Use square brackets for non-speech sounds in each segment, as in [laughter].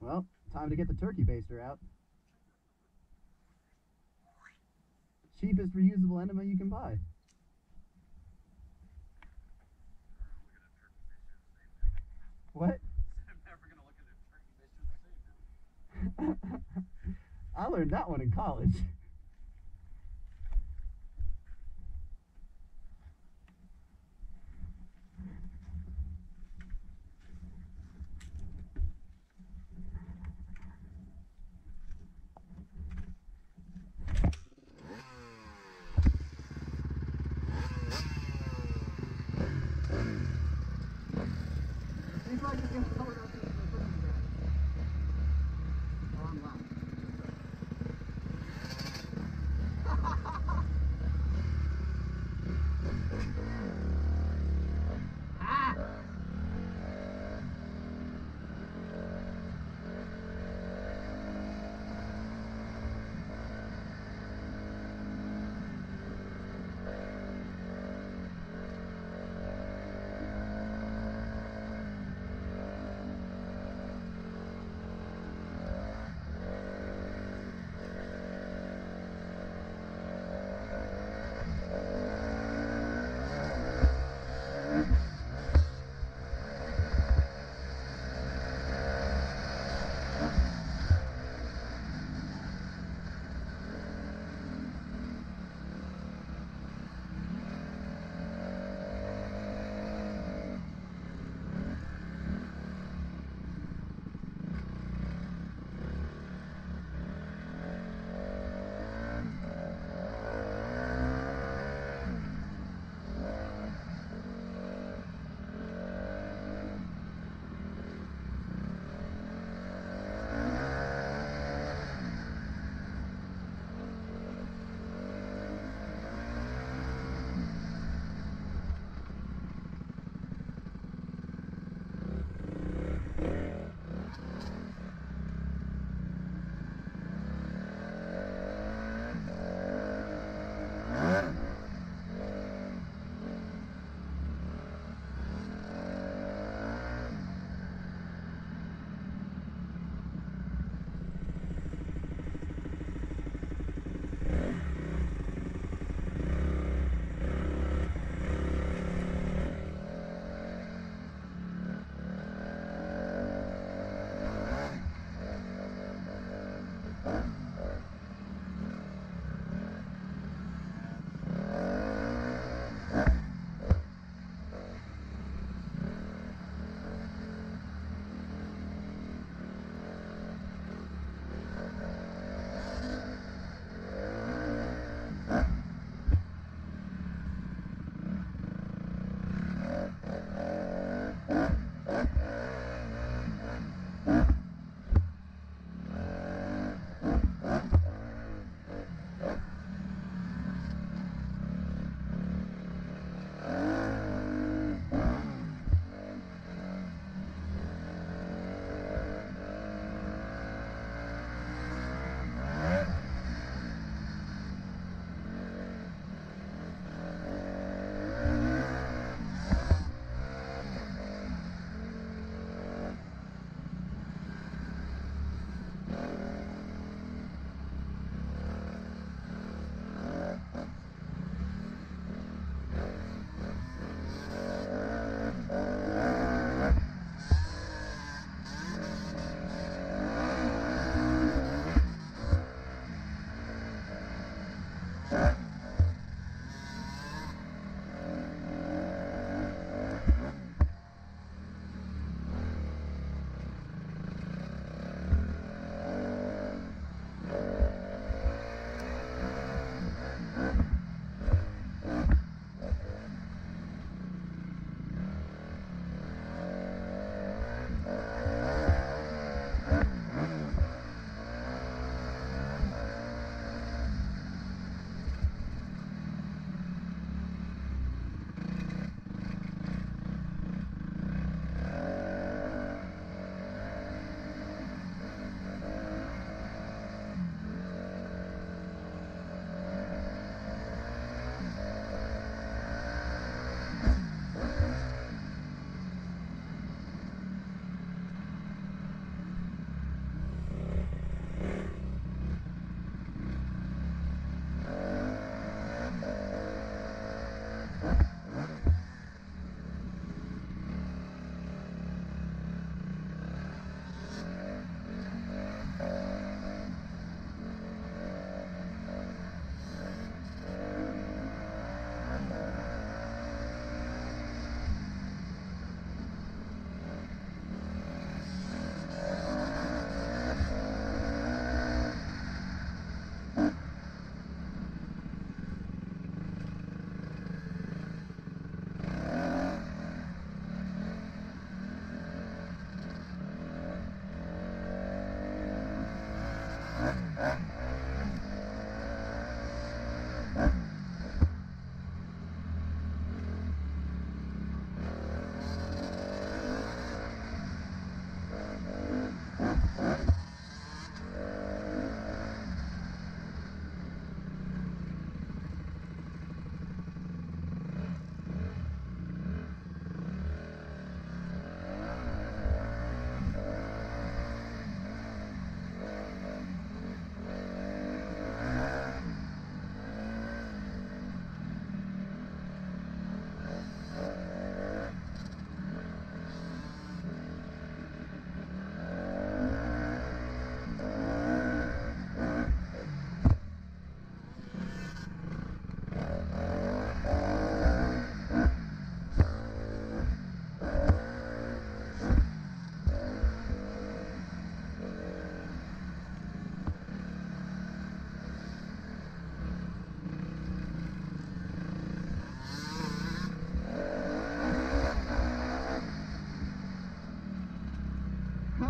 Well, time to get the turkey baster out. Cheapest reusable enema you can buy. What? [laughs] I learned that one in college.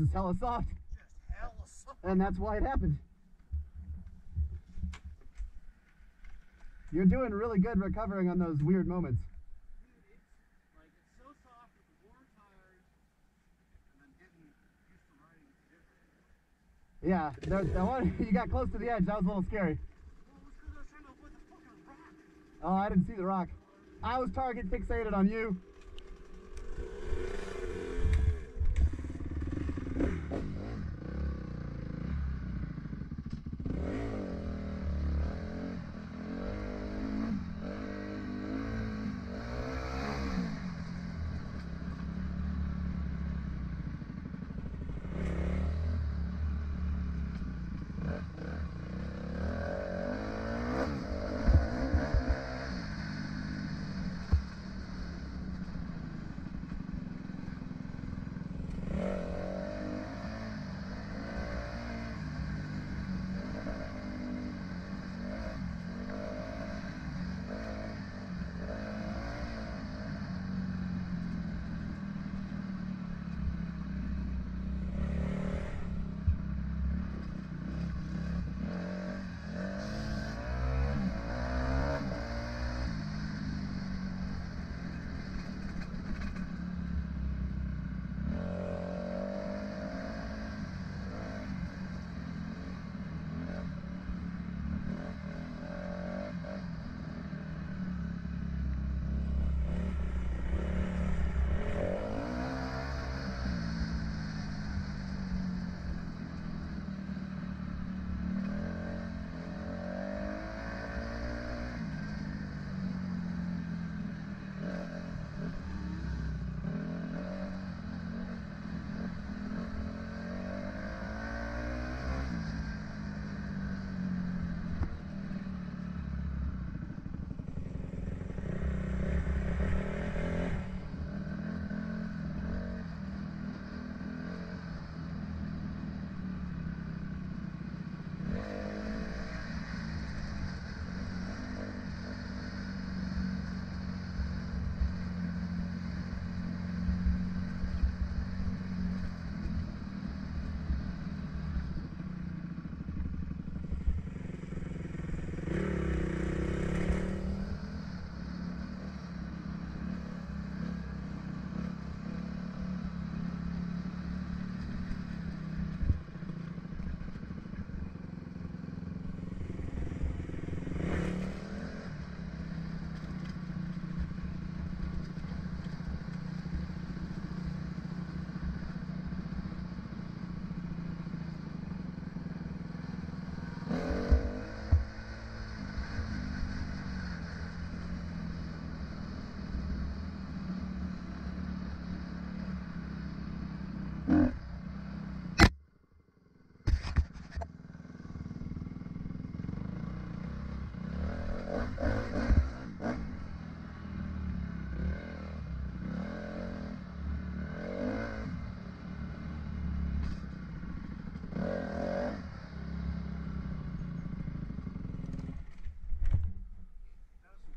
Is hella soft, hella soft. and that's why it happened. You're doing really good recovering on those weird moments. It's it's. Yeah, the, the one [laughs] you got close to the edge. That was a little scary. It's. Oh, I didn't see the rock. I was target fixated on you.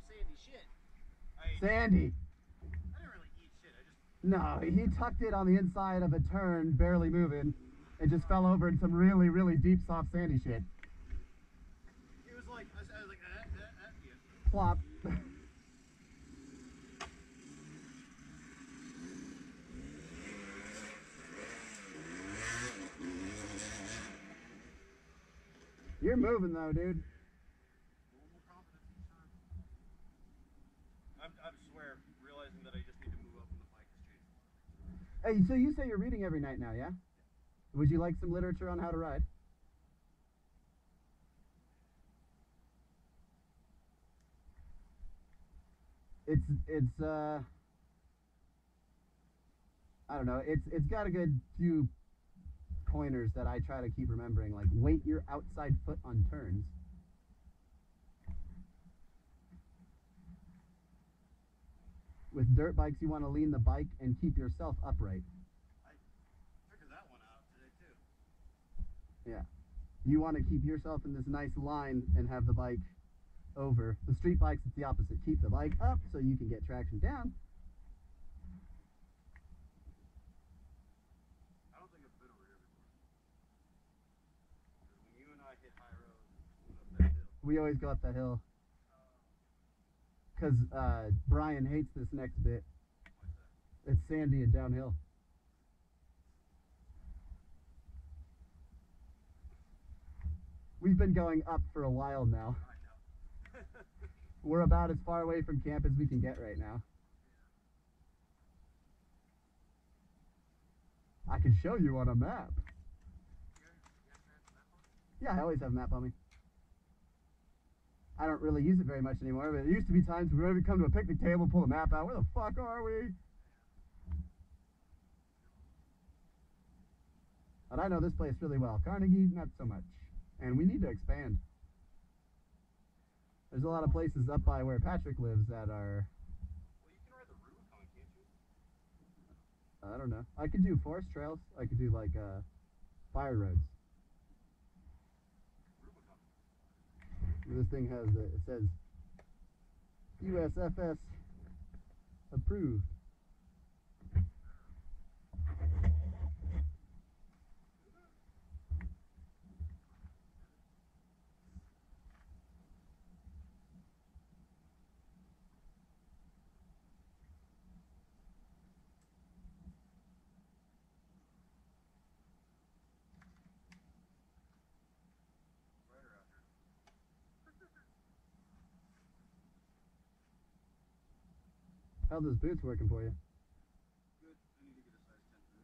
Sandy. I, Sandy. Didn't really No, he tucked it on the inside of a turn, barely moving. and just fell over in some really, really deep, soft, sandy shit. it was like I was, I was like uh, uh, uh, yeah. Plop. You're moving though, dude. A little more confidence each time. I'm, I swear, realizing that I just need to move up on the bike has changed. Hey, so you say you're reading every night now, yeah? Would you like some literature on how to ride? It's it's uh I don't know. It's it's got a good few pointers that I try to keep remembering, like weight your outside foot on turns. With dirt bikes, you want to lean the bike and keep yourself upright. I Figured that one out today too. Yeah, you want to keep yourself in this nice line and have the bike over. The street bikes, it's the opposite. Keep the bike up so you can get traction down. We, always go up the hill. Because uh, Brian hates this next bit. It's sandy and downhill. We've been going up for a while now. We're about as far away from camp as we can get right now. I can show you on a map. Yeah, I always have a map on me. I don't really use it very much anymore, but there used to be times whenever we would come to a picnic table, pull the map out. Where the fuck are we? But I know this place really well. Carnegie, not so much. And we need to expand. There's a lot of places up by where Patrick lives that are, Well, you can ride the Rubicon, can't you? I don't know. I could do forest trails. I could do like uh, fire roads. Rubicon. This thing has a, it says USFS approved. How those boots working for you? Good. I need to get a size 10 boot.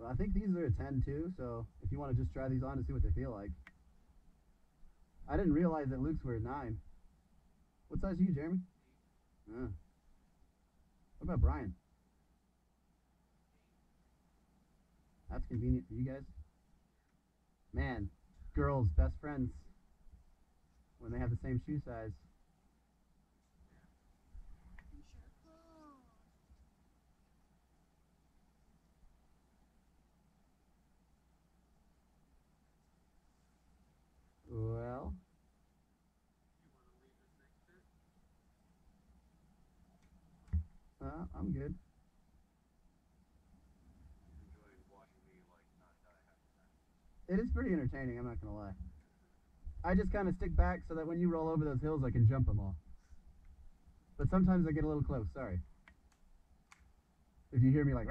Well, I think these are a 10 too, so if you want to just try these on to see what they feel like. I didn't realize that Luke's were a 9. What size are you, Jeremy? Uh. What about Brian? That's convenient for you guys. Man, girls, best friends. When they have the same shoe size. Well, to uh, I'm good. It is pretty entertaining, I'm not gonna lie. I just kind of stick back so that when you roll over those hills, I can jump them all. But sometimes I get a little close, sorry. If you hear me like,